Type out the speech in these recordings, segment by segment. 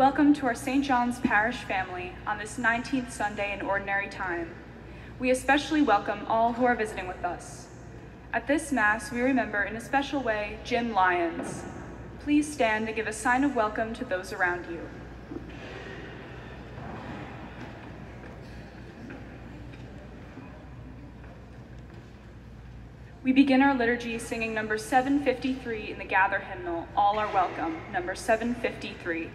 Welcome to our St. John's Parish family on this 19th Sunday in Ordinary Time. We especially welcome all who are visiting with us. At this Mass, we remember in a special way Jim Lyons. Please stand to give a sign of welcome to those around you. We begin our liturgy singing number 753 in the Gather hymnal, All Are Welcome, number 753.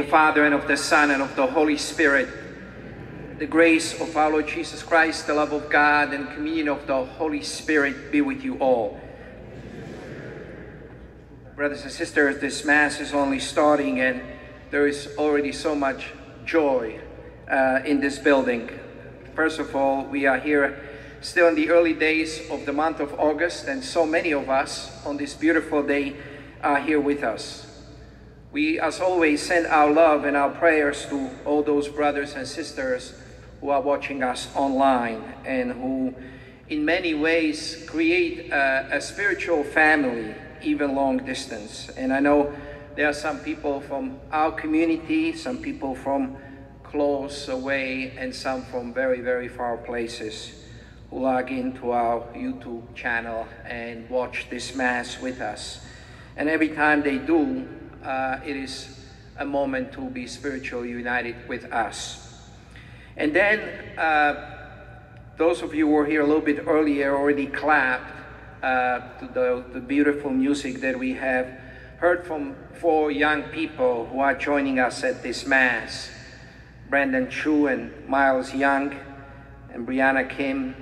The Father, and of the Son, and of the Holy Spirit, the grace of our Lord Jesus Christ, the love of God, and communion of the Holy Spirit be with you all. Brothers and sisters, this Mass is only starting, and there is already so much joy uh, in this building. First of all, we are here still in the early days of the month of August, and so many of us on this beautiful day are here with us. We, as always, send our love and our prayers to all those brothers and sisters who are watching us online and who, in many ways, create a, a spiritual family, even long distance. And I know there are some people from our community, some people from close away, and some from very, very far places who log into our YouTube channel and watch this Mass with us. And every time they do, uh, it is a moment to be spiritually united with us. And then, uh, those of you who were here a little bit earlier already clapped uh, to the, the beautiful music that we have heard from four young people who are joining us at this Mass. Brandon Chu and Miles Young, and Brianna Kim,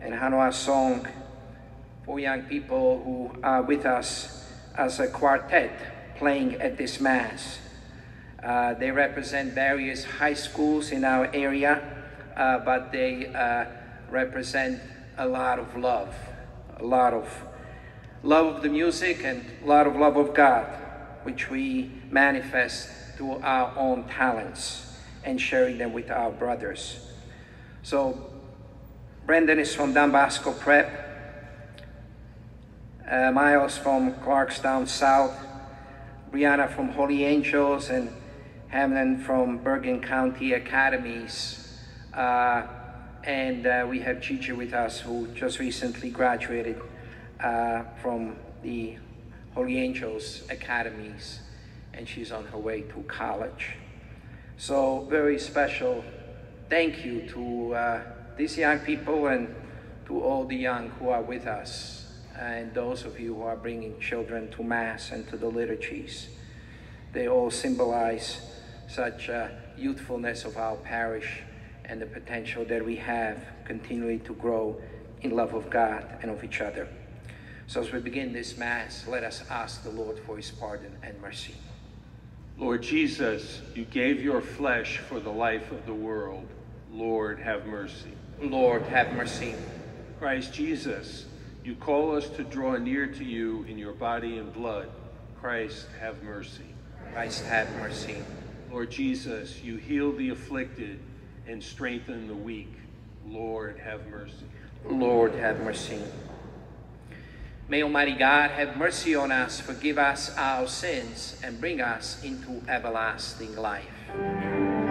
and Hanwha Song, four young people who are with us as a quartet playing at this Mass. Uh, they represent various high schools in our area, uh, but they uh, represent a lot of love, a lot of love of the music and a lot of love of God, which we manifest through our own talents and sharing them with our brothers. So, Brendan is from Don Bosco Prep, uh, Miles from Clarkstown South, Brianna from Holy Angels, and Hamlin from Bergen County Academies. Uh, and uh, we have Chichi with us who just recently graduated uh, from the Holy Angels Academies, and she's on her way to college. So, very special thank you to uh, these young people and to all the young who are with us and those of you who are bringing children to Mass and to the liturgies. They all symbolize such uh, youthfulness of our parish and the potential that we have continually to grow in love of God and of each other. So as we begin this Mass, let us ask the Lord for his pardon and mercy. Lord Jesus, you gave your flesh for the life of the world. Lord, have mercy. Lord, have mercy. Christ Jesus, you call us to draw near to you in your body and blood. Christ, have mercy. Christ, have mercy. Lord Jesus, you heal the afflicted and strengthen the weak. Lord, have mercy. Lord, have mercy. May Almighty God have mercy on us, forgive us our sins, and bring us into everlasting life.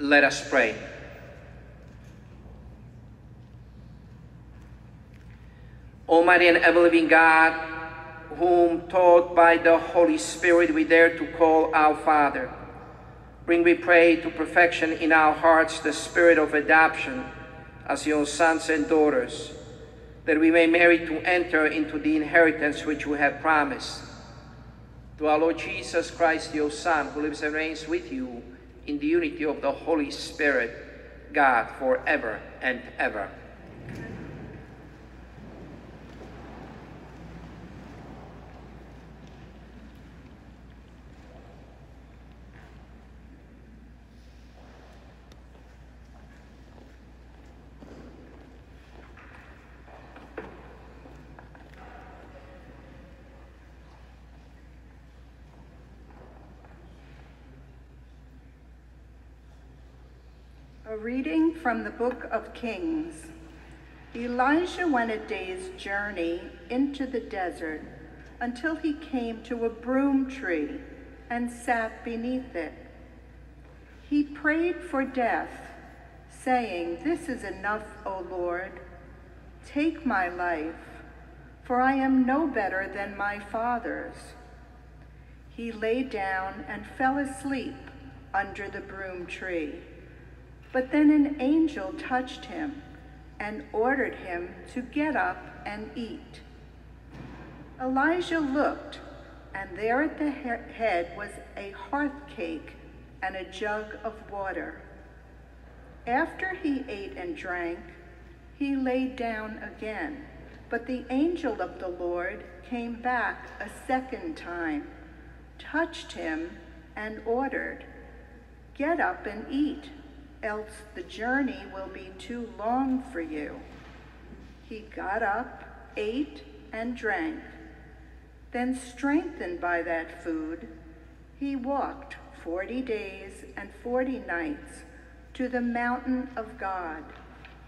Let us pray. Almighty and ever living God, whom taught by the Holy Spirit we dare to call our Father, bring, we pray, to perfection in our hearts the spirit of adoption as your sons and daughters, that we may merit to enter into the inheritance which you have promised. To our Lord Jesus Christ, your Son, who lives and reigns with you in the unity of the Holy Spirit, God, forever and ever. A reading from the book of Kings. Elijah went a day's journey into the desert until he came to a broom tree and sat beneath it. He prayed for death, saying, This is enough, O Lord. Take my life, for I am no better than my fathers. He lay down and fell asleep under the broom tree. But then an angel touched him and ordered him to get up and eat. Elijah looked, and there at the head was a hearth cake and a jug of water. After he ate and drank, he lay down again. But the angel of the Lord came back a second time, touched him, and ordered, Get up and eat, else the journey will be too long for you. He got up, ate, and drank. Then, strengthened by that food, he walked forty days and forty nights to the mountain of God,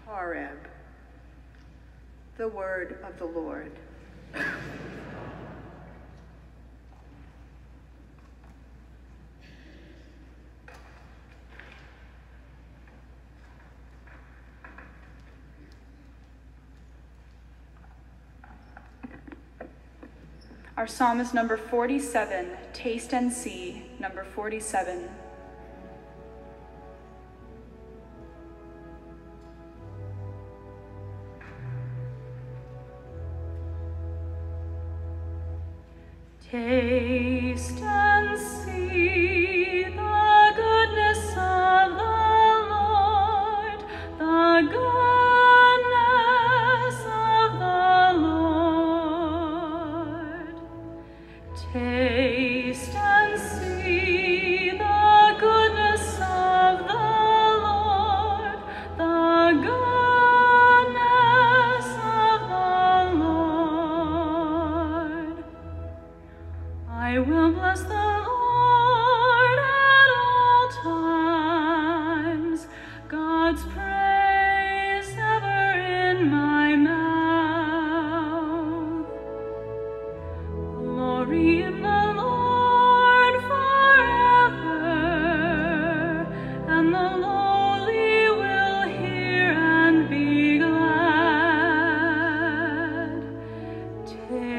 Horeb. The word of the Lord. Our psalm is number 47, Taste and See, number 47. Taste Okay.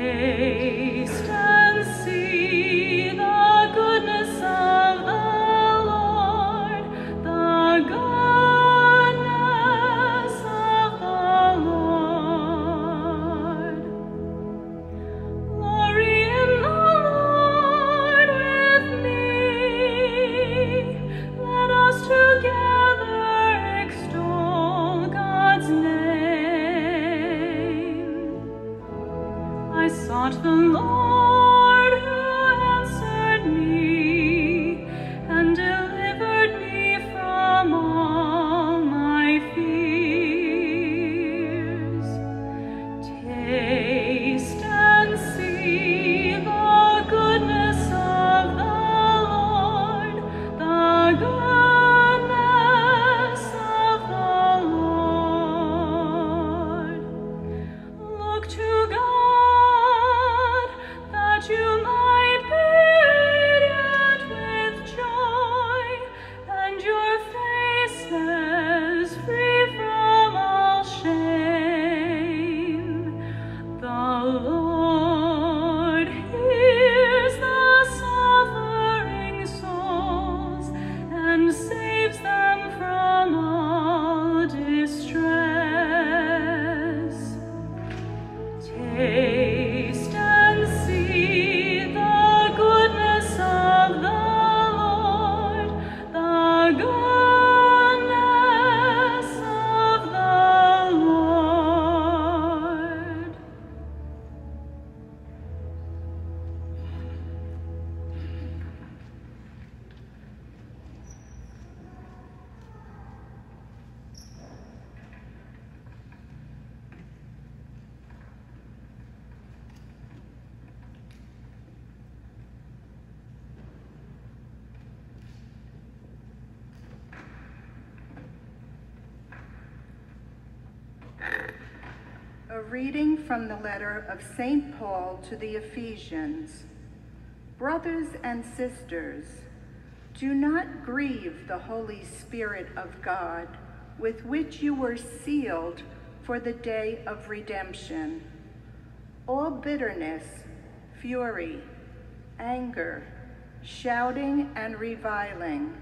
Reading from the letter of St. Paul to the Ephesians. Brothers and sisters, do not grieve the Holy Spirit of God, with which you were sealed for the day of redemption. All bitterness, fury, anger, shouting, and reviling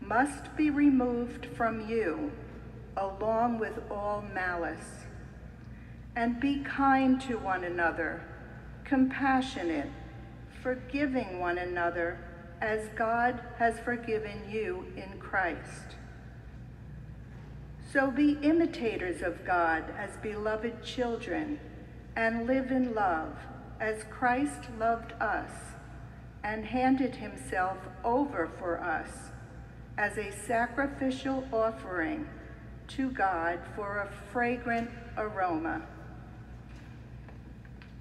must be removed from you, along with all malice. And be kind to one another, compassionate, forgiving one another as God has forgiven you in Christ. So be imitators of God as beloved children and live in love as Christ loved us and handed himself over for us as a sacrificial offering to God for a fragrant aroma.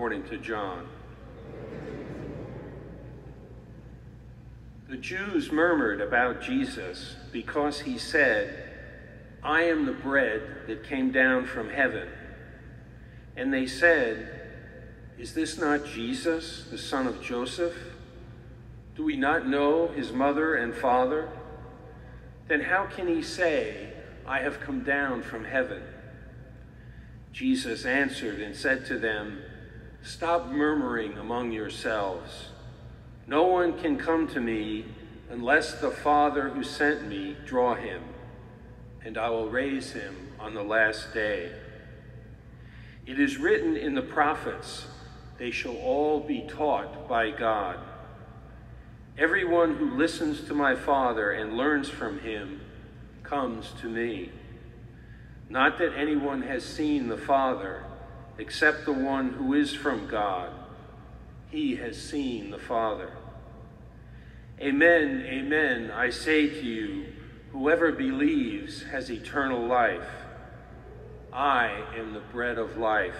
According to John. The Jews murmured about Jesus because he said, I am the bread that came down from heaven. And they said, Is this not Jesus, the son of Joseph? Do we not know his mother and father? Then how can he say, I have come down from heaven? Jesus answered and said to them, Stop murmuring among yourselves. No one can come to me unless the Father who sent me draw him, and I will raise him on the last day. It is written in the prophets, they shall all be taught by God. Everyone who listens to my Father and learns from him comes to me. Not that anyone has seen the Father, except the one who is from God. He has seen the Father. Amen, amen, I say to you, whoever believes has eternal life. I am the bread of life.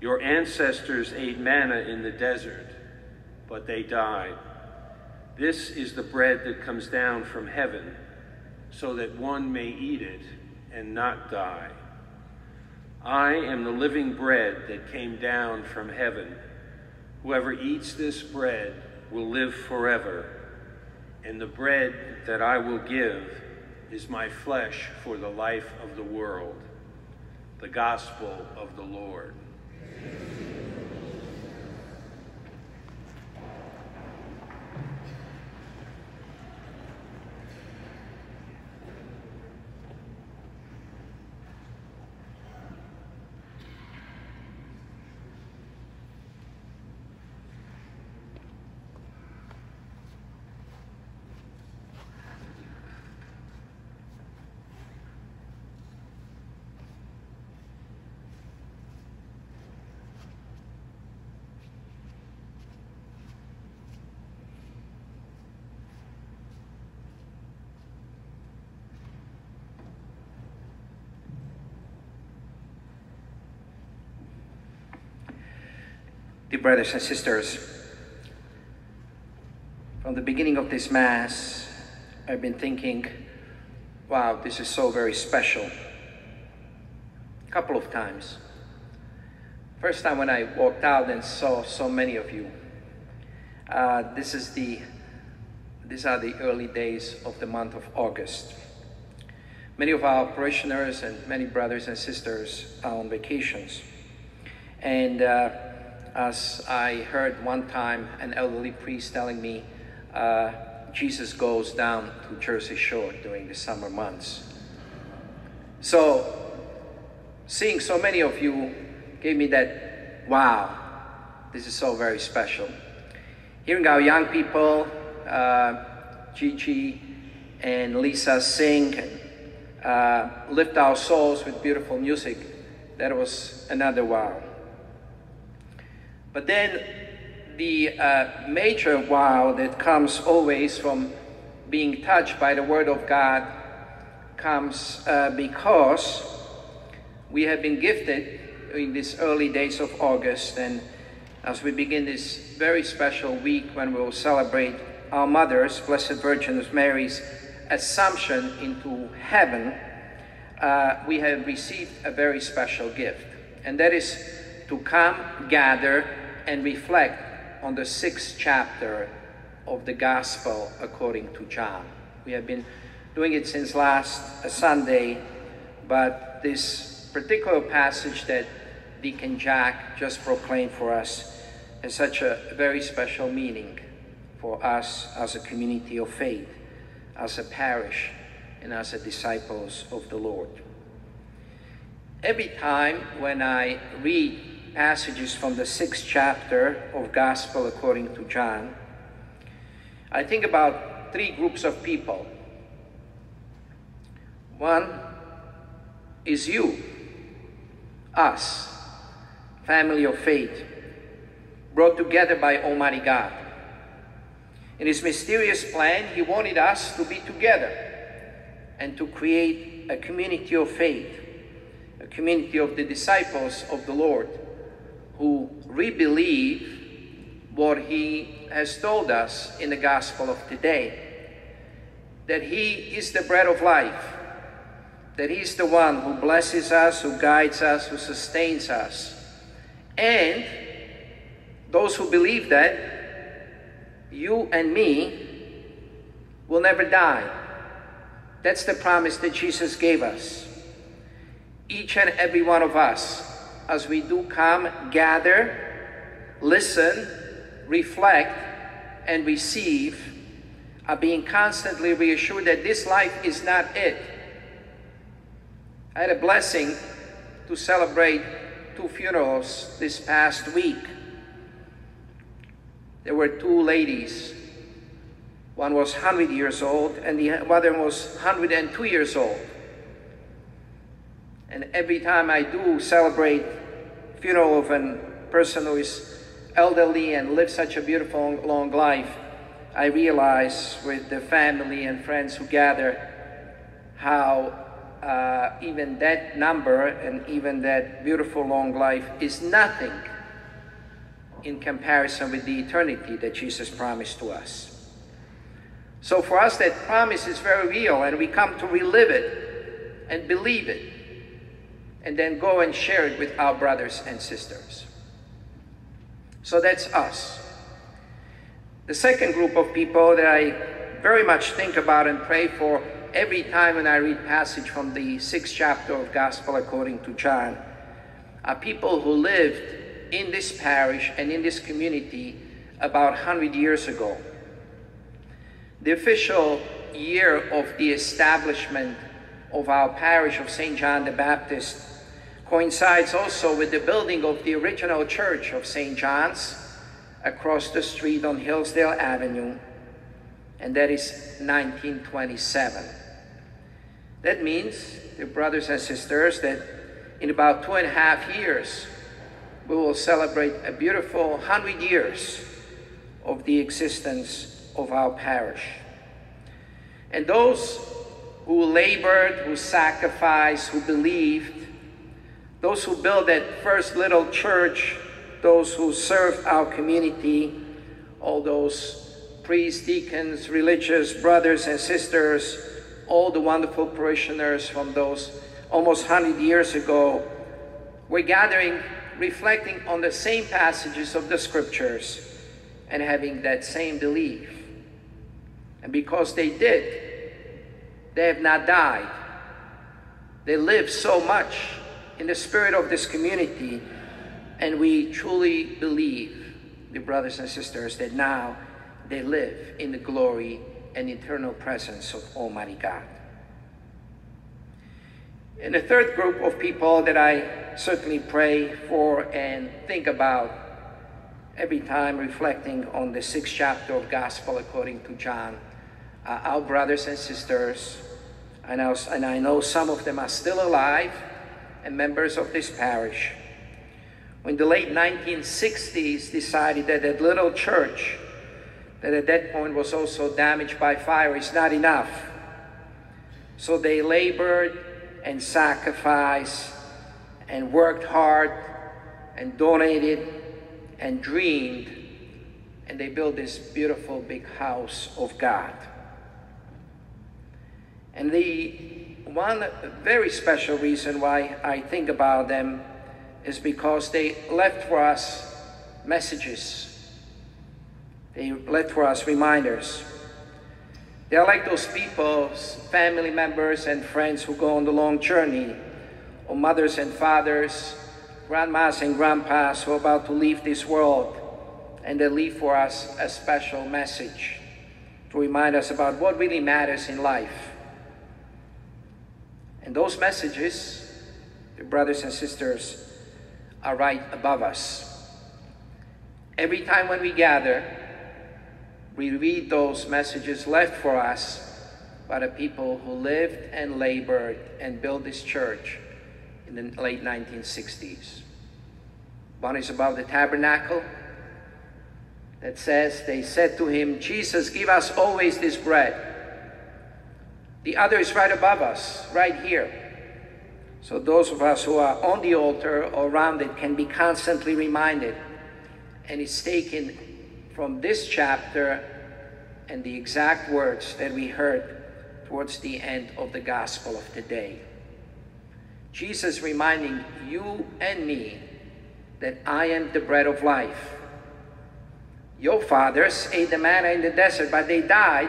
Your ancestors ate manna in the desert, but they died. This is the bread that comes down from heaven, so that one may eat it and not die. I am the living bread that came down from heaven. Whoever eats this bread will live forever, and the bread that I will give is my flesh for the life of the world. The Gospel of the Lord. Dear brothers and sisters, from the beginning of this Mass, I've been thinking, wow, this is so very special. A couple of times. First time when I walked out and saw so many of you. Uh, this is the, these are the early days of the month of August. Many of our parishioners and many brothers and sisters are on vacations. And uh, as I heard one time an elderly priest telling me, uh, Jesus goes down to Jersey Shore during the summer months. So, seeing so many of you gave me that, wow, this is so very special. Hearing our young people, uh, Gigi and Lisa sing and uh, lift our souls with beautiful music, that was another wow. But then the uh, major wow that comes always from being touched by the Word of God comes uh, because we have been gifted in these early days of August and as we begin this very special week when we will celebrate our mothers, Blessed Virgin Mary's assumption into heaven, uh, we have received a very special gift. And that is to come, gather, and reflect on the sixth chapter of the Gospel according to John. We have been doing it since last uh, Sunday, but this particular passage that Deacon Jack just proclaimed for us has such a very special meaning for us as a community of faith, as a parish, and as a disciples of the Lord. Every time when I read passages from the sixth chapter of Gospel according to John, I think about three groups of people. One is you, us, family of faith, brought together by Almighty God. In His mysterious plan, He wanted us to be together and to create a community of faith, a community of the disciples of the Lord who re-believe what he has told us in the gospel of today that he is the bread of life, that he's the one who blesses us, who guides us, who sustains us. And those who believe that, you and me, will never die. That's the promise that Jesus gave us. Each and every one of us, as we do come, gather, listen, reflect, and receive, are being constantly reassured that this life is not it. I had a blessing to celebrate two funerals this past week. There were two ladies. One was 100 years old, and the other was 102 years old. And every time I do celebrate funeral of a person who is elderly and lived such a beautiful long life, I realize with the family and friends who gather how uh, even that number and even that beautiful long life is nothing in comparison with the eternity that Jesus promised to us. So for us, that promise is very real, and we come to relive it and believe it, and then go and share it with our brothers and sisters. So that's us. The second group of people that I very much think about and pray for every time when I read passage from the sixth chapter of Gospel according to John are people who lived in this parish and in this community about 100 years ago. The official year of the establishment of our parish of St. John the Baptist coincides also with the building of the original church of St. John's across the street on Hillsdale Avenue, and that is 1927. That means, dear brothers and sisters, that in about two and a half years, we will celebrate a beautiful 100 years of the existence of our parish. And those who labored, who sacrificed, who believed, those who built that first little church, those who served our community, all those priests, deacons, religious brothers and sisters, all the wonderful parishioners from those almost 100 years ago, were gathering, reflecting on the same passages of the scriptures and having that same belief. And because they did, they have not died. They live so much in the spirit of this community, and we truly believe, the brothers and sisters, that now they live in the glory and eternal presence of Almighty God. And the third group of people that I certainly pray for and think about every time reflecting on the sixth chapter of Gospel according to John our brothers and sisters. And I, and I know some of them are still alive and members of this parish. When the late 1960s decided that that little church that at that point was also damaged by fire is not enough. So they labored and sacrificed and worked hard and donated and dreamed and they built this beautiful big house of God. And the one very special reason why I think about them is because they left for us messages they left for us reminders. They are like those people, family members and friends who go on the long journey, or mothers and fathers, grandmas and grandpas who are about to leave this world, and they leave for us a special message to remind us about what really matters in life. And those messages, brothers and sisters, are right above us. Every time when we gather, we read those messages left for us by the people who lived and labored and built this church in the late 1960s. One is about the tabernacle that says, They said to him, Jesus, give us always this bread. The other is right above us, right here. So those of us who are on the altar or around it can be constantly reminded. And it's taken from this chapter and the exact words that we heard towards the end of the gospel of today. Jesus reminding you and me that I am the bread of life. Your fathers ate the manna in the desert, but they died.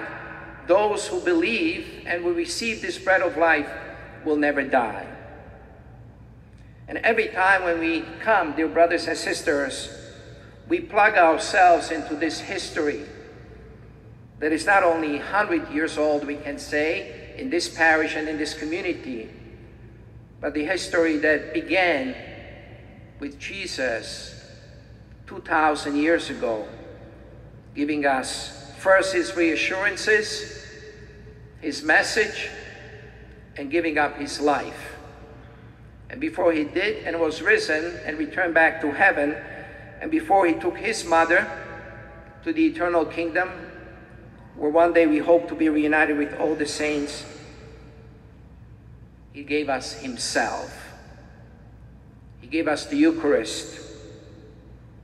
Those who believe and will receive this bread of life will never die. And every time when we come, dear brothers and sisters, we plug ourselves into this history that is not only 100 years old, we can say, in this parish and in this community, but the history that began with Jesus 2,000 years ago, giving us first his reassurances, his message, and giving up his life. And before he did and was risen and returned back to heaven, and before he took his mother to the eternal kingdom, where one day we hope to be reunited with all the saints, he gave us himself. He gave us the Eucharist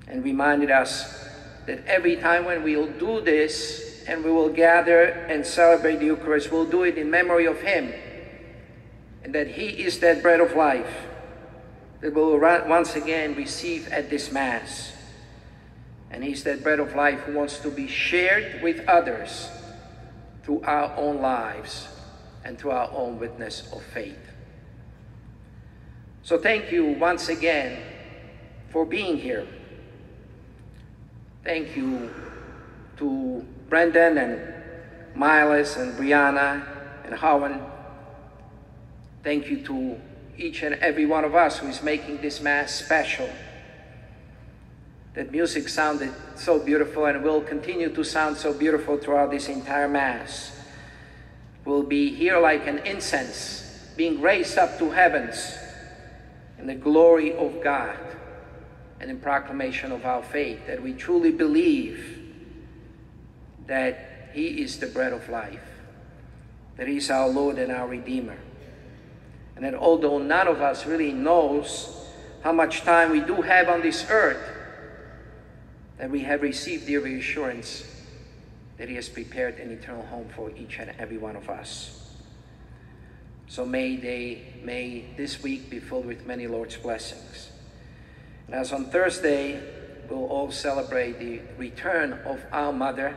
and reminded us that every time when we'll do this and we will gather and celebrate the Eucharist, we'll do it in memory of him and that he is that bread of life that we'll once again receive at this Mass. And he's that bread of life who wants to be shared with others through our own lives and through our own witness of faith. So thank you once again for being here. Thank you to Brendan and Miles and Brianna and Howan. Thank you to each and every one of us who is making this Mass special. That music sounded so beautiful and will continue to sound so beautiful throughout this entire Mass. Will be here like an incense being raised up to heavens in the glory of God and in proclamation of our faith that we truly believe that He is the bread of life, that He is our Lord and our Redeemer. And that although none of us really knows how much time we do have on this earth, that we have received the reassurance that He has prepared an eternal home for each and every one of us. So may they, may this week be filled with many Lord's blessings. And as on Thursday, we'll all celebrate the return of our mother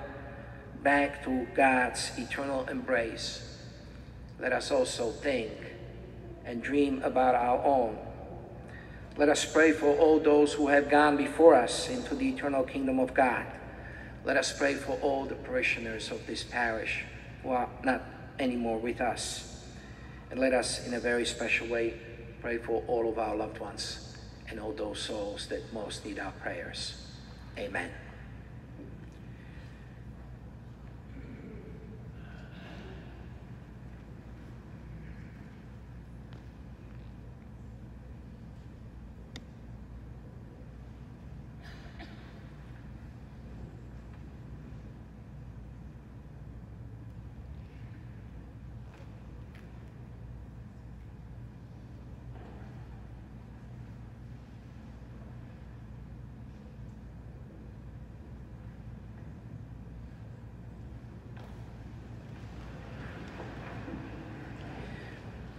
back to God's eternal embrace. Let us also think and dream about our own. Let us pray for all those who have gone before us into the eternal kingdom of God. Let us pray for all the parishioners of this parish who are not anymore with us. And let us, in a very special way, pray for all of our loved ones and all those souls that most need our prayers. Amen.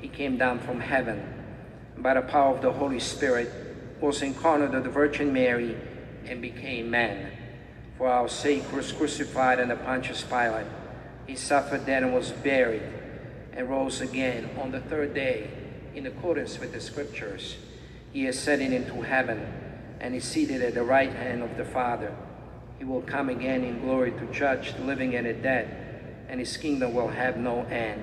he came down from heaven. By the power of the Holy Spirit, was incarnate of the Virgin Mary and became man. For our sake was crucified under Pontius Pilate. He suffered then and was buried and rose again on the third day in accordance with the scriptures. He ascended into heaven and is seated at the right hand of the Father. He will come again in glory to judge the living and the dead, and his kingdom will have no end.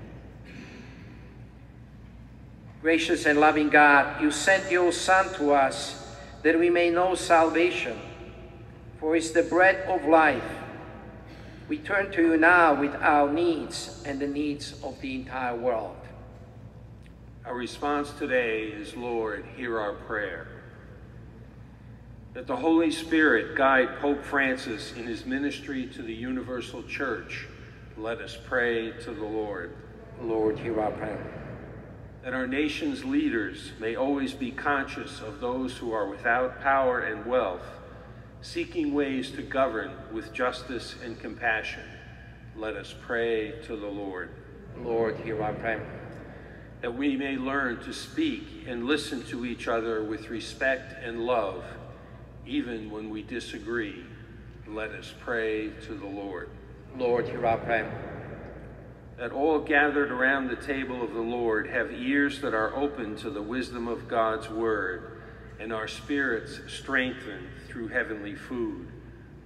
Gracious and loving God, you sent your Son to us that we may know salvation, for it's the bread of life. We turn to you now with our needs and the needs of the entire world. Our response today is, Lord, hear our prayer. That the Holy Spirit guide Pope Francis in his ministry to the universal church. Let us pray to the Lord. Lord, hear our prayer. That our nation's leaders may always be conscious of those who are without power and wealth, seeking ways to govern with justice and compassion. Let us pray to the Lord. Lord, hear our prayer. That we may learn to speak and listen to each other with respect and love, even when we disagree. Let us pray to the Lord. Lord, hear our prayer. That all gathered around the table of the Lord have ears that are open to the wisdom of God's word, and our spirits strengthened through heavenly food.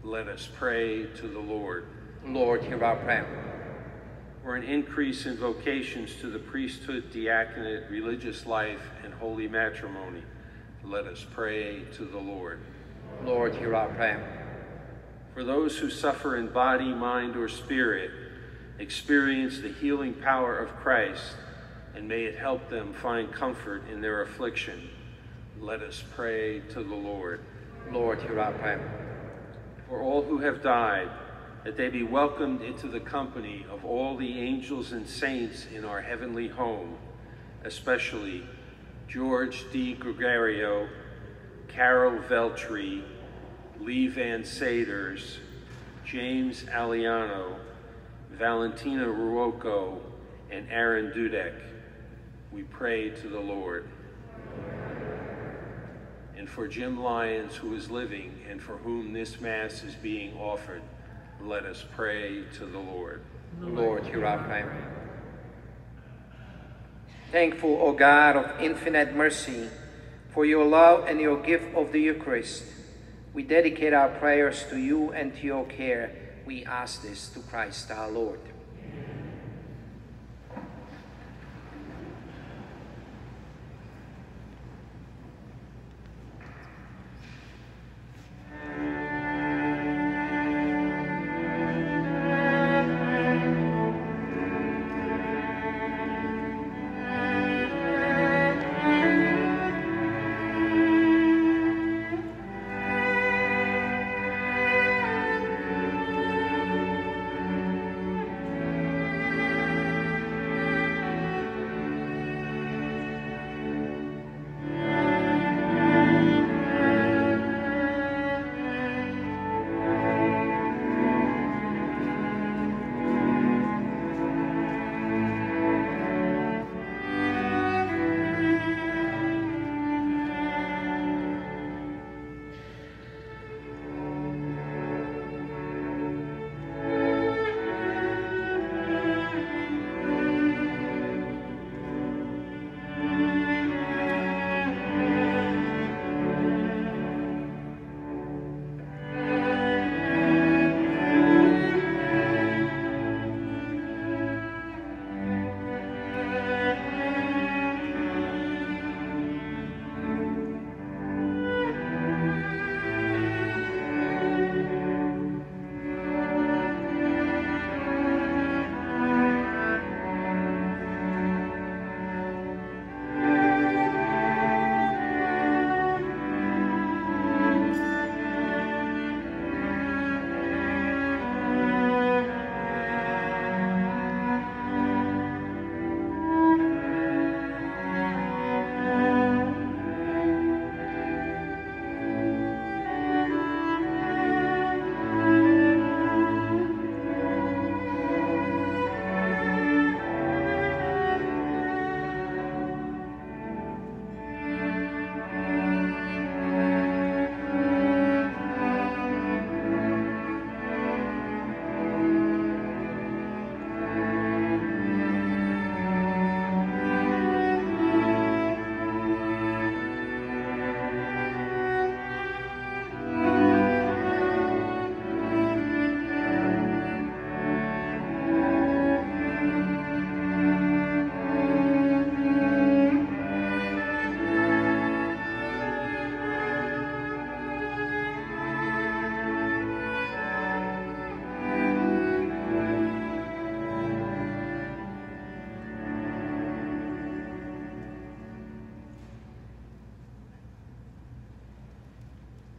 Let us pray to the Lord. Lord, hear our prayer. For an increase in vocations to the priesthood, diaconate, religious life, and holy matrimony, let us pray to the Lord. Lord, hear our prayer. For those who suffer in body, mind, or spirit, experience the healing power of Christ, and may it help them find comfort in their affliction. Let us pray to the Lord. Lord, hear our prayer. For all who have died, that they be welcomed into the company of all the angels and saints in our heavenly home, especially George D. Gregorio, Carol Veltri, Lee Van Saders, James Aliano, Valentina Ruocco, and Aaron Dudek. We pray to the Lord. And for Jim Lyons, who is living and for whom this Mass is being offered, let us pray to the Lord. Lord, hear our prayer. Thankful, O God of infinite mercy, for your love and your gift of the Eucharist, we dedicate our prayers to you and to your care. We ask this to Christ our Lord.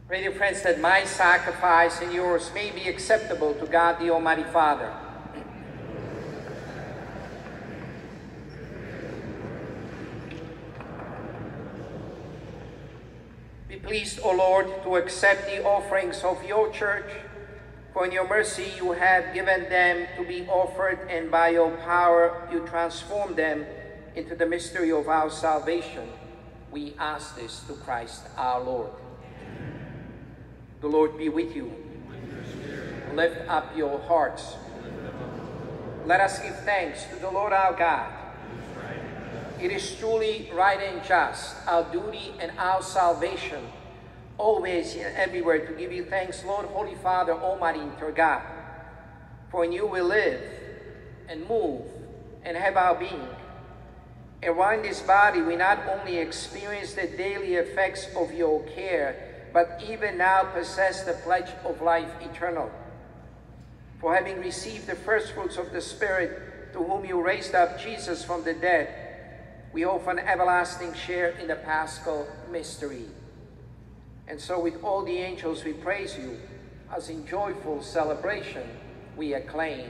Pray, dear friends, that my sacrifice and yours may be acceptable to God the Almighty Father. Be pleased, O Lord, to accept the offerings of your church, for in your mercy you have given them to be offered, and by your power you transform them into the mystery of our salvation. We ask this to Christ our Lord. The Lord be with you. Lift up your hearts. Let us give thanks to the Lord our God. It is truly right and just, our duty and our salvation, always and everywhere to give you thanks, Lord, Holy Father, Almighty, Inter God. For in you we live and move and have our being. And while in this body we not only experience the daily effects of your care, but even now possess the pledge of life eternal. For having received the first fruits of the Spirit, to whom you raised up Jesus from the dead, we offer an everlasting share in the paschal mystery. And so, with all the angels, we praise you, as in joyful celebration we acclaim.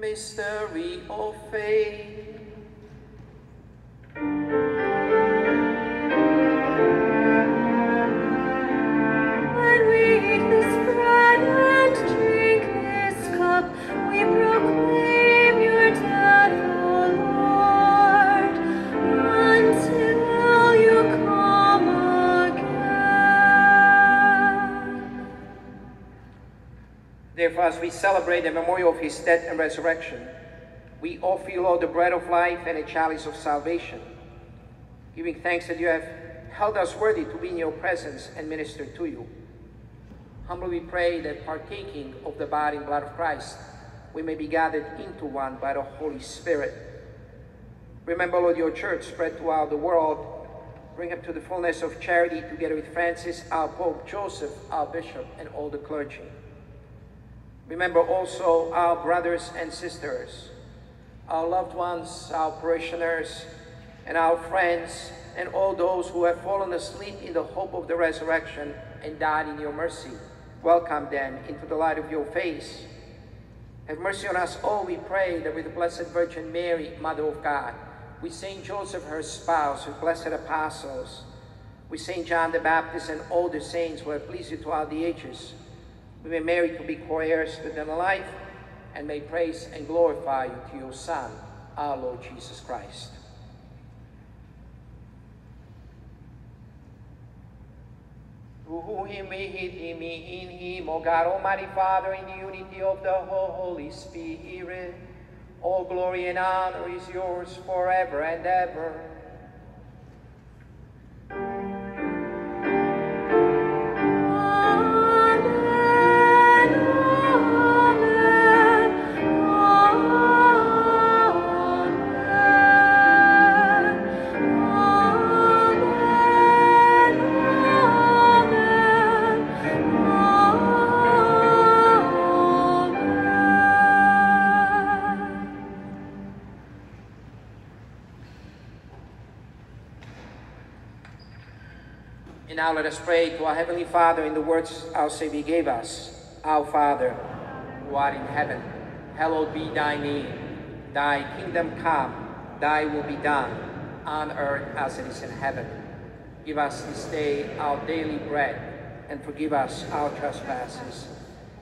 Mystery of faith. As we celebrate the memorial of his death and resurrection, we offer you, Lord, the bread of life and a chalice of salvation, giving thanks that you have held us worthy to be in your presence and minister to you. Humbly we pray that partaking of the body and blood of Christ, we may be gathered into one by the Holy Spirit. Remember, Lord, your church spread throughout the world. Bring up to the fullness of charity together with Francis, our Pope, Joseph, our Bishop, and all the clergy. Remember also our brothers and sisters, our loved ones, our parishioners, and our friends, and all those who have fallen asleep in the hope of the resurrection and died in your mercy. Welcome them into the light of your face. Have mercy on us all, we pray, that with the Blessed Virgin Mary, Mother of God, with Saint Joseph, her spouse, with blessed apostles, with Saint John the Baptist, and all the saints who have pleased you throughout the ages, merit to be co-heirs with them life, and may praise and glorify you to your Son, our Lord Jesus Christ. Through him, with him, in him, O God Almighty Father, in the unity of the Holy Spirit, all glory and honor is yours forever and ever. Let us pray to our Heavenly Father in the words our Savior gave us. Our Father, who art in heaven, hallowed be thy name. Thy kingdom come, thy will be done, on earth as it is in heaven. Give us this day our daily bread, and forgive us our trespasses,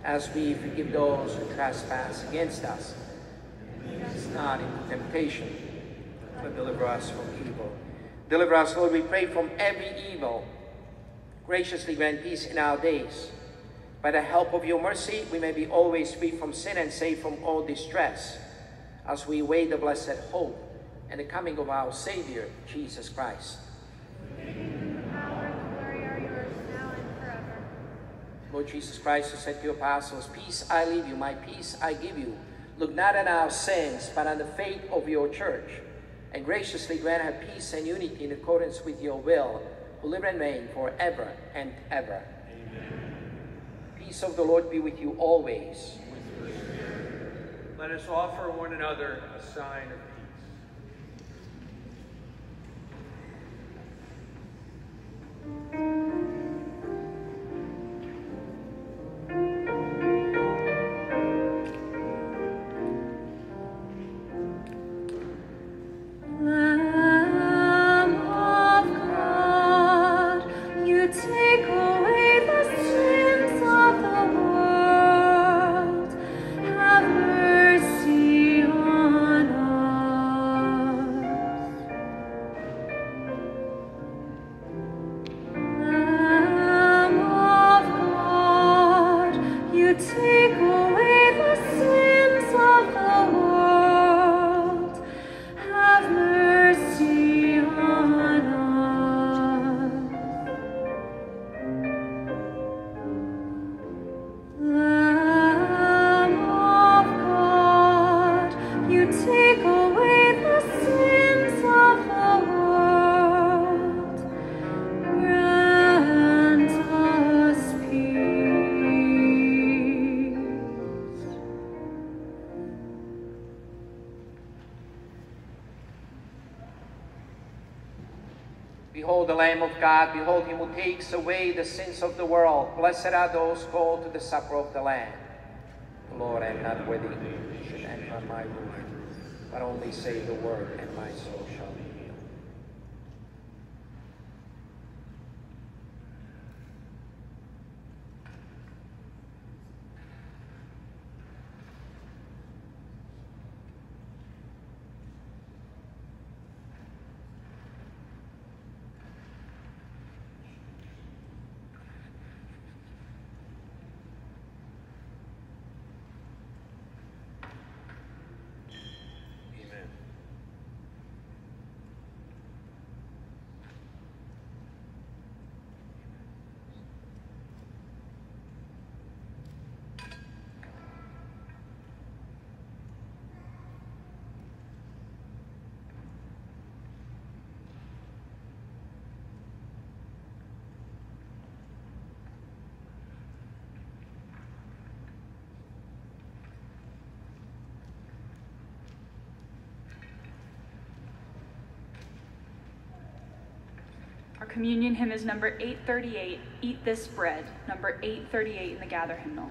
as we forgive those who trespass against us. Lead us not into temptation, but deliver us from evil. Deliver us, Lord, we pray, from every evil. Graciously grant peace in our days. By the help of your mercy, we may be always free from sin and safe from all distress, as we await the blessed hope and the coming of our Savior, Jesus Christ. Lord Jesus Christ, who said to your apostles, Peace I leave you, my peace I give you. Look not on our sins, but on the faith of your church, and graciously grant her peace and unity in accordance with your will, who live and reign forever and ever. Amen. Peace of the Lord be with you always. Let us offer one another a sign of peace. God, behold him who takes away the sins of the world. Blessed are those called to the supper of the Lamb. Lord, I am not worthy should enter my but only say the word, and my soul shall communion hymn is number 838, Eat This Bread, number 838 in the Gather hymnal.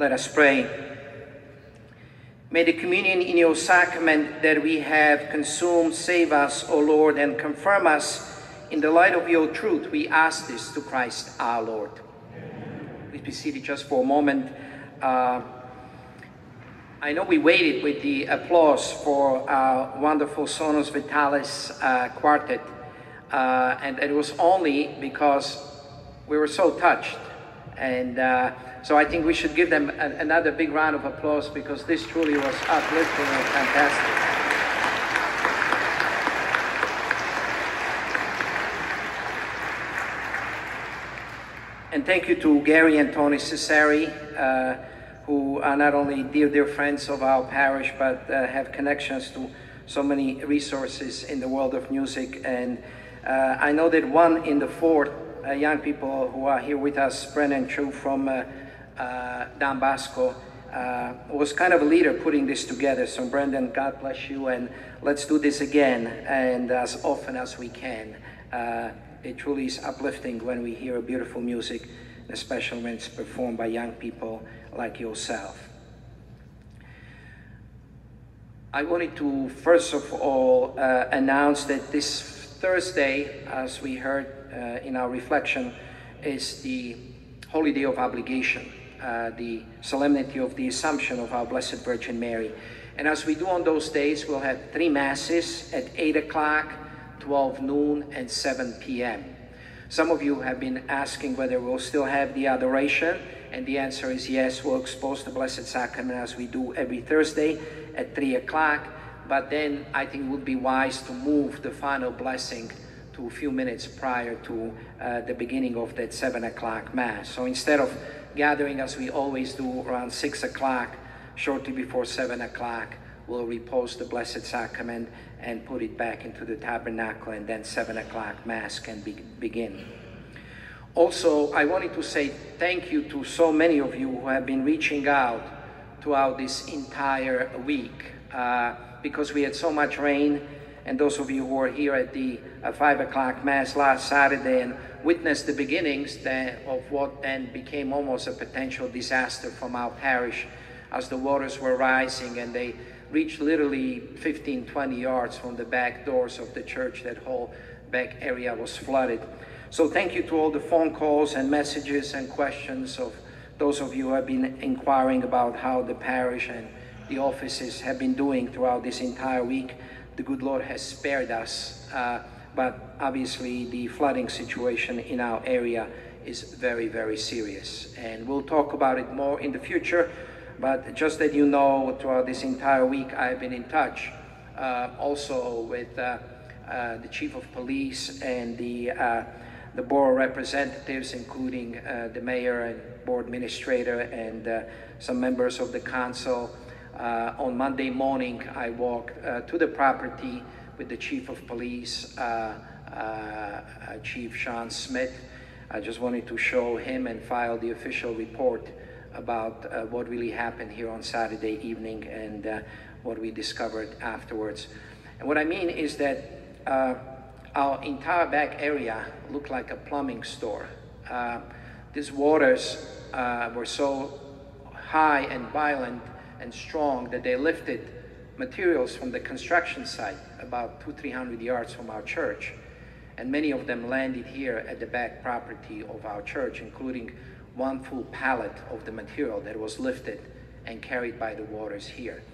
Let us pray. May the communion in your sacrament that we have consumed save us, O Lord, and confirm us in the light of your truth. We ask this to Christ our Lord. Please be seated just for a moment. Uh, I know we waited with the applause for our wonderful Sonos Vitalis uh, quartet, uh, and it was only because we were so touched. And uh, so I think we should give them a, another big round of applause because this truly was uplifting and fantastic. And thank you to Gary and Tony Cesari, uh, who are not only dear, dear friends of our parish, but uh, have connections to so many resources in the world of music. And uh, I know that one in the four uh, young people who are here with us, Brennan Chu from uh, Don Bosco, uh, was kind of a leader putting this together. So, Brendan, God bless you, and let's do this again and as often as we can. Uh, it truly is uplifting when we hear beautiful music, especially when it's performed by young people like yourself. I wanted to first of all uh, announce that this Thursday, as we heard uh, in our reflection, is the Holy Day of Obligation, uh, the solemnity of the Assumption of our Blessed Virgin Mary. And as we do on those days, we'll have three masses at 8 o'clock, 12 noon, and 7 p.m. Some of you have been asking whether we'll still have the adoration, and the answer is yes, we'll expose the Blessed Sacrament as we do every Thursday at 3 o'clock. But then I think it would be wise to move the final blessing to a few minutes prior to uh, the beginning of that 7 o'clock Mass. So instead of gathering as we always do around 6 o'clock, shortly before 7 o'clock, we'll repose the Blessed Sacrament and put it back into the tabernacle, and then 7 o'clock Mass can be, begin. Also, I wanted to say thank you to so many of you who have been reaching out throughout this entire week uh, because we had so much rain. And those of you who were here at the uh, 5 o'clock Mass last Saturday and witnessed the beginnings of what then became almost a potential disaster from our parish as the waters were rising and they reached literally 15, 20 yards from the back doors of the church. That whole back area was flooded. So thank you to all the phone calls and messages and questions of those of you who have been inquiring about how the parish and the offices have been doing throughout this entire week. The good Lord has spared us, uh, but obviously the flooding situation in our area is very, very serious. And we'll talk about it more in the future. But just that you know, throughout this entire week, I've been in touch uh, also with uh, uh, the chief of police and the uh, the borough representatives, including uh, the mayor and board administrator and uh, some members of the council. on Monday morning, I walked to the property with the chief of police, Chief Sean Smith. I just wanted to show him and file the official report about uh, what really happened here on Saturday evening and uh, what we discovered afterwards. And what I mean is that uh, our entire back area looked like a plumbing store. Uh, these waters uh, were so high and violent and strong that they lifted materials from the construction site about two, three hundred yards from our church. And many of them landed here at the back property of our church, including one full pallet of the material that was lifted and carried by the waters here.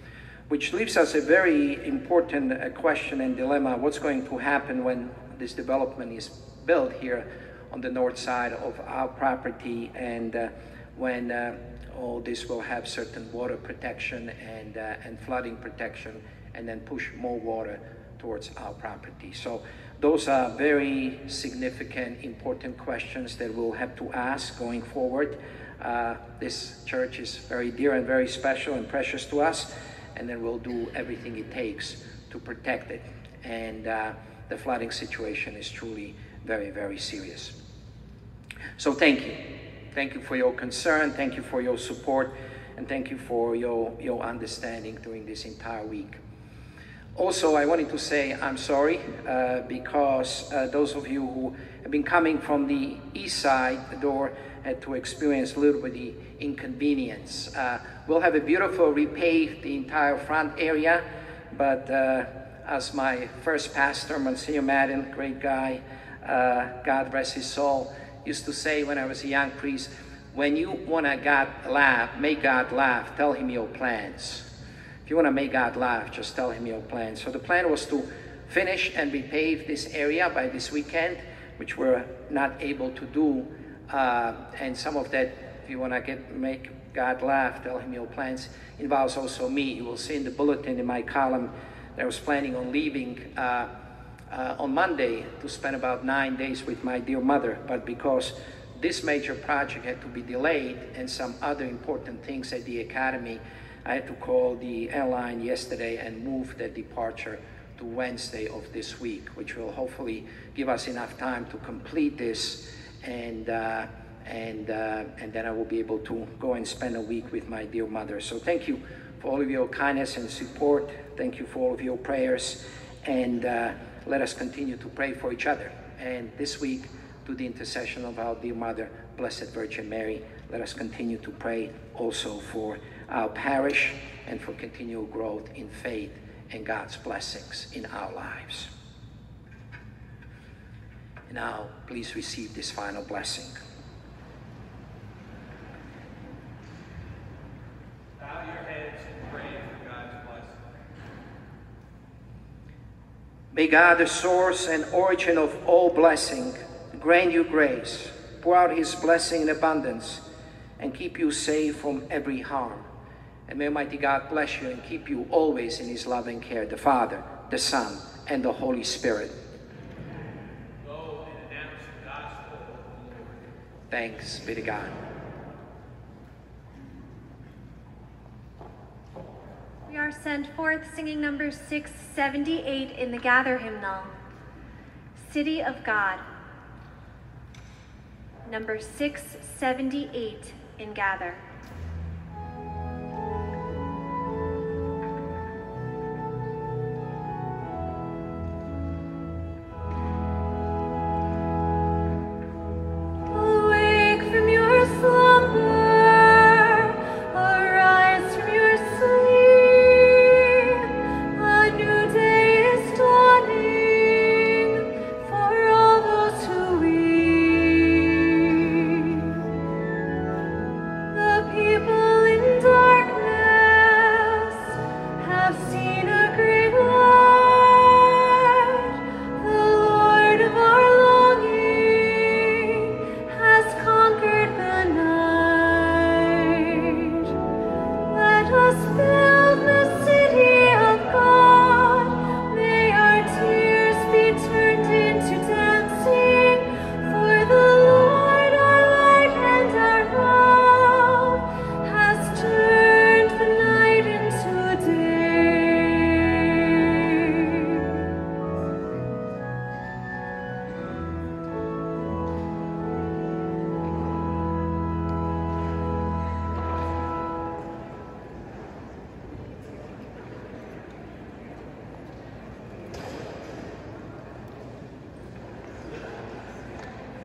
Which leaves us a very important uh, question and dilemma. What's going to happen when this development is built here on the north side of our property and uh, when uh, all this will have certain water protection and, uh, and flooding protection and then push more water towards our property. So those are very significant, important questions that we'll have to ask going forward. Uh, this church is very dear and very special and precious to us, and then we'll do everything it takes to protect it. And uh, the flooding situation is truly very, very serious. So thank you. Thank you for your concern, thank you for your support, and thank you for your, your understanding during this entire week. Also, I wanted to say I'm sorry uh, because uh, those of you who have been coming from the east side, door had to experience a little bit of the inconvenience. Uh, we'll have a beautiful repaved the entire front area, but uh, as my first pastor, Monsignor Madden, great guy, uh, God rest his soul, used to say when I was a young priest, when you want to God laugh, make God laugh, tell him your plans. If you want to make God laugh, just tell him your plans. So the plan was to finish and repave this area by this weekend, which we're not able to do. Uh, and some of that, if you want to get make God laugh, tell him your plans, involves also me. You will see in the bulletin in my column that I was planning on leaving uh, uh, on Monday to spend about nine days with my dear mother, but because this major project had to be delayed and some other important things at the academy, I had to call the airline yesterday and move the departure to Wednesday of this week, which will hopefully give us enough time to complete this and uh, and uh, and then I will be able to go and spend a week with my dear mother. So thank you for all of your kindness and support. Thank you for all of your prayers, and uh, let us continue to pray for each other. And this week, to the intercession of our dear mother, Blessed Virgin Mary, let us continue to pray also for our parish and for continual growth in faith and God's blessings in our lives. Now, please receive this final blessing. Bow your heads and pray for God's blessing. May God, the source and origin of all blessing, grant you grace, pour out his blessing in abundance, and keep you safe from every harm. And may Almighty God bless you and keep you always in his loving care, the Father, the Son, and the Holy Spirit. Thanks be to God. We are sent forth singing number 678 in the Gather hymnal. City of God. Number 678 in Gather.